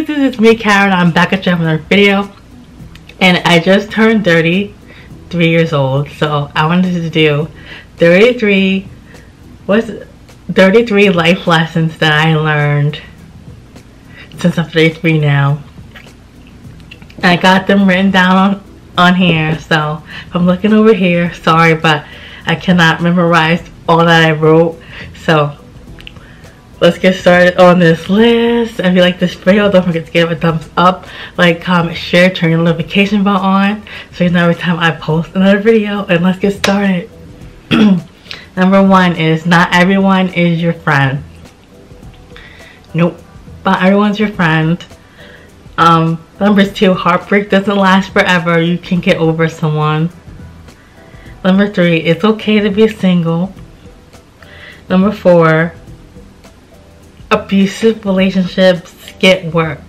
this is me, Cara. I'm back at you with another video. And I just turned 33 years old. So I wanted to do 33, what's 33 life lessons that I learned since I'm 33 now. I got them written down on, on here. So I'm looking over here, sorry, but I cannot memorize all that I wrote. So let's get started on this list. If you like this video, don't forget to give it a thumbs up, like, comment, share, turn your notification bell on so you know every time I post another video. And let's get started. Number one is not everyone is your friend. Nope, not everyone's your friend. Um, number two, heartbreak doesn't last forever. You can get over someone. Number three, it's okay to be single. Number four, abusive relationships get worse.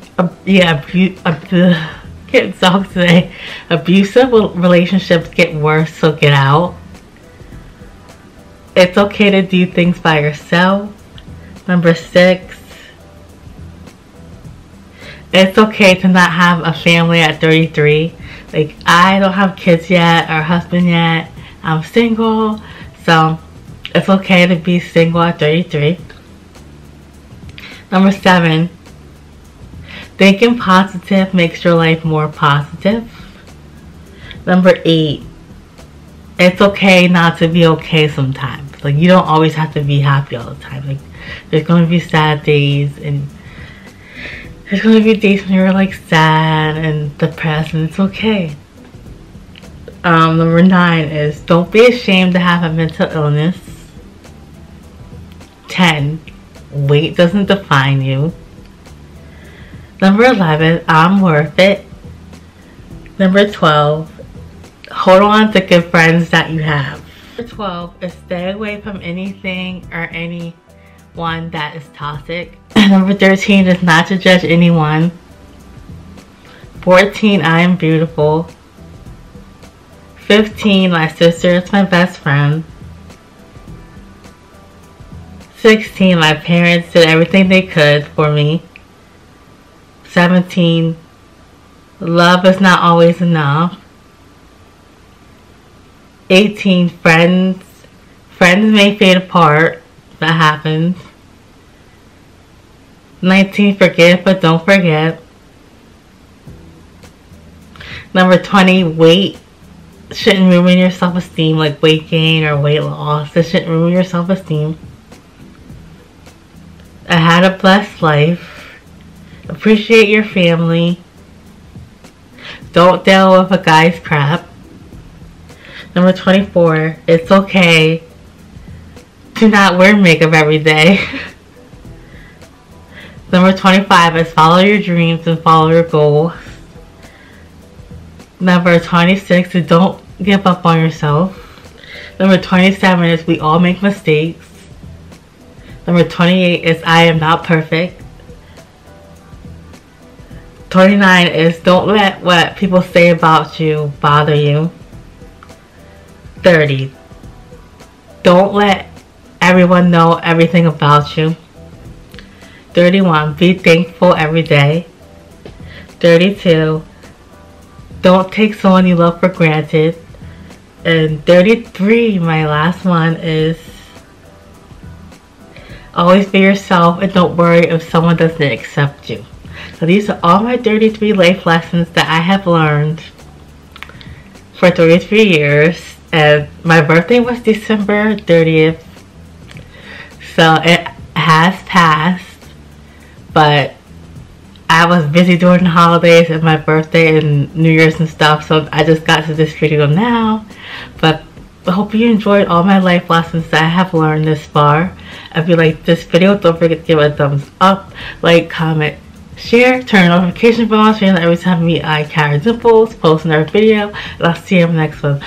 Yeah, abu- uh, get talk today. Abusive relationships get worse, so get out. It's okay to do things by yourself. Number six, it's okay to not have a family at 33. Like, I don't have kids yet or husband yet. I'm single, so it's okay to be single at 33. Number seven, thinking positive makes your life more positive. Number eight, it's okay not to be okay sometimes. Like you don't always have to be happy all the time. Like there's gonna be sad days and there's gonna be days when you're like sad and depressed and it's okay. Um, number nine is don't be ashamed to have a mental illness. Doesn't define you. Number 11, I'm worth it. Number 12, hold on to good friends that you have. Number 12 is stay away from anything or anyone that is toxic. Number 13 is not to judge anyone. 14, I am beautiful. 15, my sister is my best friend. 16, my parents did everything they could for me. 17, love is not always enough. 18, friends, friends may fade apart. That happens. 19, forgive but don't forget. Number 20, weight shouldn't ruin your self-esteem like weight gain or weight loss. It shouldn't ruin your self-esteem. I had a blessed life. Appreciate your family. Don't deal with a guy's crap. Number 24, it's okay to not wear makeup every day. Number 25 is follow your dreams and follow your goals. Number 26 is don't give up on yourself. Number 27 is we all make mistakes. Number 28 is I am not perfect. 29 is don't let what people say about you bother you. 30. Don't let everyone know everything about you. 31. Be thankful every day. 32. Don't take someone you love for granted. And 33, my last one, is Always be yourself and don't worry if someone doesn't accept you. So these are all my 33 life lessons that I have learned for 33 years. And my birthday was December 30th. So it has passed. But I was busy during the holidays and my birthday and New Year's and stuff. So I just got to this video now. But I hope you enjoyed all my life lessons that I have learned this far. If you like this video, don't forget to give it a thumbs up, like, comment, share, turn on notification bell so you know every time me, I, Cara Dimples, post another video. And I'll see you in the next one.